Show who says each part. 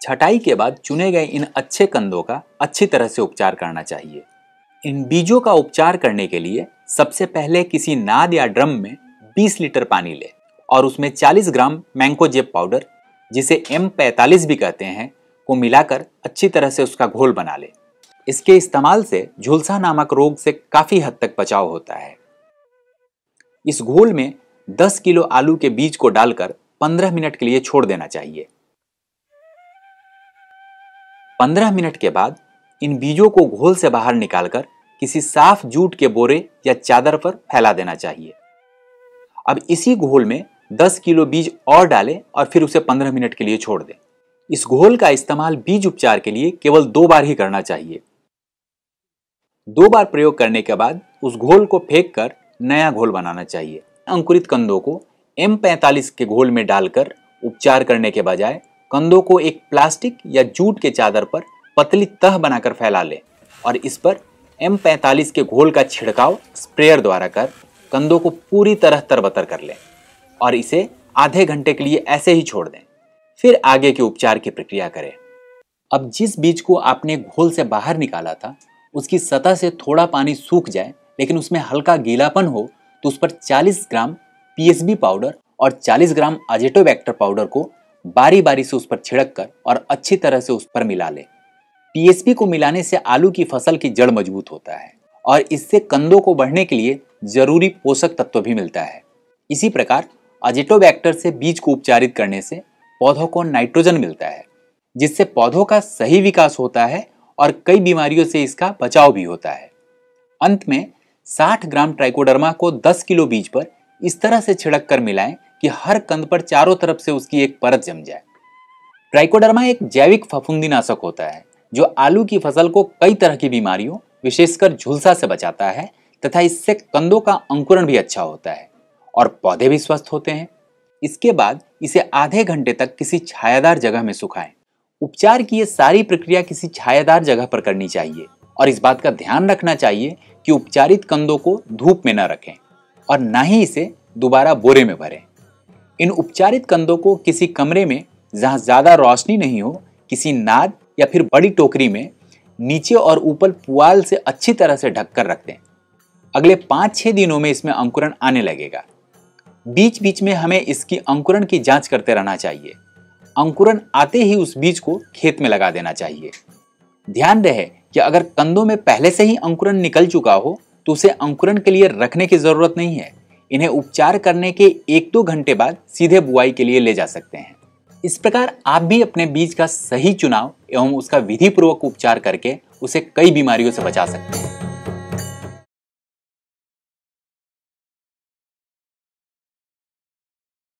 Speaker 1: छटाई के बाद चुने गए इन अच्छे कंदों का अच्छी तरह से उपचार करना चाहिए। इन बीजों का उपचार करने के लिए सबसे पहले किसी नाद या ड्रम में 20 लीटर पानी ले और उसमें 40 ग्राम मैंकोजेब पाउडर, जिसे एम पैतालीस भी कहते हैं, को मिलाकर अच्छी तरह से उसका घोल बना ले। इसके इस्तेमाल से झुलसा नामक रोग से काफ़ी हद तक बचाव होता है। इस घोल में 10 किलो आलू के बीज को डालकर 15 मिनट के लिए छोड़ देना चाहिए। 15 मिनट के बाद इन बीजों को घोल से बाहर निकालकर किसी साफ़ जूट के बोरे या चादर पर फैला देना चाहिए। अब इसी घोल में 10 किलो बीज और डालें और फिर उसे 15 मिनट के लिए छोड़ दें। इस घोल का इस्तेमाल बीज उपचार के लिए केवल दो बार ही करना चाहिए। दो बार प्रयोग करने के बाद उस घोल को फेंक कर नया घोल बनाना चाहिए। अंकुरित कंदों को एम पैंतालीस के घोल में डालकर उपचार करने के बजाय कंदों को एक प्लास्टिक या जूट के चादर पर पतली तह बनाकर फैला लें और इस पर एम पैंतालीस के घोल का छिड़काव स्प्रेयर द्वारा कर कंदों को पूरी तरह तरबतर कर लें और इसे आधे घंटे के लिए ऐसे ही छोड़ दें। फिर आगे के उपचार की प्रक्रिया करें। अब जिस बीज को आपने घोल से बाहर निकाला था, उसकी सतह से थोड़ा पानी सूख जाए, लेकिन उसमें हल्का गीलापन हो तो उस पर 40 ग्राम पीएसबी पाउडर और 40 ग्राम अजेटोबैक्टर पाउडर को बारी बारी से उस पर छिड़क कर और अच्छी तरह से उस पर मिला ले। पीएसपी को मिलाने से आलू की फ़सल की जड़ मज़बूत होता है और इससे कंदों को बढ़ने के लिए ज़रूरी पोषक तत्व भी मिलता है। इसी प्रकार अजिटोबैक्टर से बीज को उपचारित करने से पौधों को नाइट्रोजन मिलता है, जिससे पौधों का सही विकास होता है और कई बीमारियों से इसका बचाव भी होता है। अंत में 60 ग्राम ट्राइकोडर्मा को 10 किलो बीज पर इस तरह से छिड़क कर मिलाएँ कि हर कंद पर चारों तरफ़ से उसकी एक परत जम जाए। ट्राइकोडर्मा एक जैविक फफूंदी नाशक होता है, जो आलू की फ़सल को कई तरह की बीमारियों, विशेषकर झुलसा से बचाता है, तथा इससे कंदों का अंकुरण भी अच्छा होता है, और पौधे भी स्वस्थ होते हैं। इसके बाद इसे आधे घंटे तक किसी छायादार जगह में सुखाएँ। उपचार की ये सारी प्रक्रिया किसी छायादार जगह पर करनी चाहिए, और इस बात का ध्यान रखना चाहिए कि उपचारित कंदों को धूप में न रखें, और ना ही इसे दोबारा बोरे में भरें। इन उपचारित कंदों को किसी कमरे में जहाँ ज़्यादा रोशनी नहीं हो, किसी नाद या फिर बड़ी टोकरी में नीचे और ऊपर पुआल से अच्छी तरह से ढककर रख दें अगले पाँच छह दिनों में इसमें अंकुरण आने लगेगा। बीच बीच में हमें इसकी अंकुरण की जाँच करते रहना चाहिए। अंकुरण आते ही उस बीज को खेत में लगा देना चाहिए। ध्यान रहे कि अगर कंदों में पहले से ही अंकुरण निकल चुका हो तो उसे अंकुरण के लिए रखने की ज़रूरत नहीं है। इन्हें उपचार करने के एक दो घंटे बाद सीधे बुआई के लिए ले जा सकते हैं। इस प्रकार आप भी अपने बीज का सही चुनाव एवं उसका विधि पूर्वक उपचार करके उसे कई बीमारियों से बचा सकते हैं।